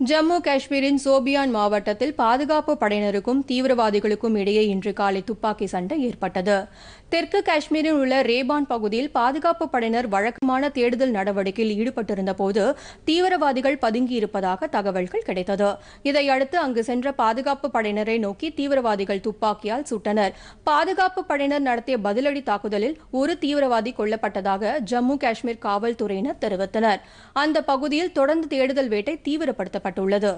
ஜம்மு காஷ்மீரின் சோபியான் மாவட்டத்தில் பாதுகாப்பு படையினருக்கும் தீவிரவாதிகளுக்கும் இடையே இன்று காலை துப்பாக்கி சண்டை ஏற்பட்டது. தெற்கு காஷ்மீரில் உள்ள ரேபான் பகுதியில் பாதுகாப்பு படையினர் வழக்கமான தேடுதல் நடவடிக்கையில் ஈடுபட்டிருந்தபோது தீவிரவாதிகள் பதுங்கியிருப்பதாக தகவல்கள் கிடைத்தது. இதையடுத்து அங்கு சென்ற பாதுகாப்பு படையினரை நோக்கி தீவிரவாதிகள் துப்பாக்கியால் சுட்டனர். பாதுகாப்பு படையினர் நடத்திய பதிலடி தாக்குதலில் ஒரு தீவிரவாதி கொல்லப்பட்டதாக ஜம்மு காஷ்மீர் காவல்துறையினர் தெரிவித்தனர். அந்த பகுதியில் தொடர்ந்து தேடுதல் வேட்டை தீவிரப்படுத்த தீவிரப்படுத்தப்பட்டுள்ளது